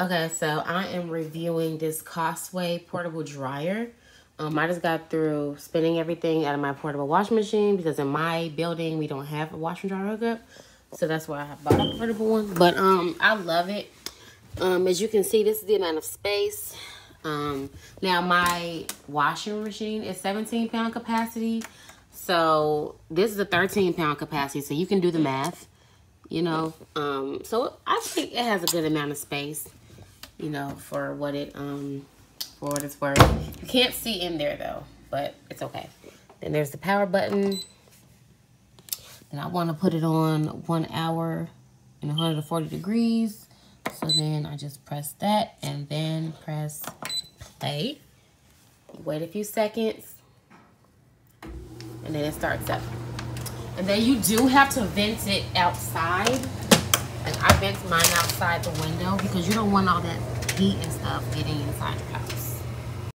Okay, so I am reviewing this Costway portable dryer. Um, I just got through spinning everything out of my portable washing machine because in my building we don't have a washer and dryer hookup. So that's why I bought a portable one. But um, I love it. Um, as you can see, this is the amount of space. Um, now my washing machine is 17 pound capacity. So this is a 13 pound capacity. So you can do the math, you know. Um, so I think it has a good amount of space you know, for what it um for what it's worth. You can't see in there though, but it's okay. Then there's the power button. And I want to put it on one hour and 140 degrees. So then I just press that and then press play. Wait a few seconds. And then it starts up. And then you do have to vent it outside like I vent mine outside the window because you don't want all that heat and stuff getting inside the house.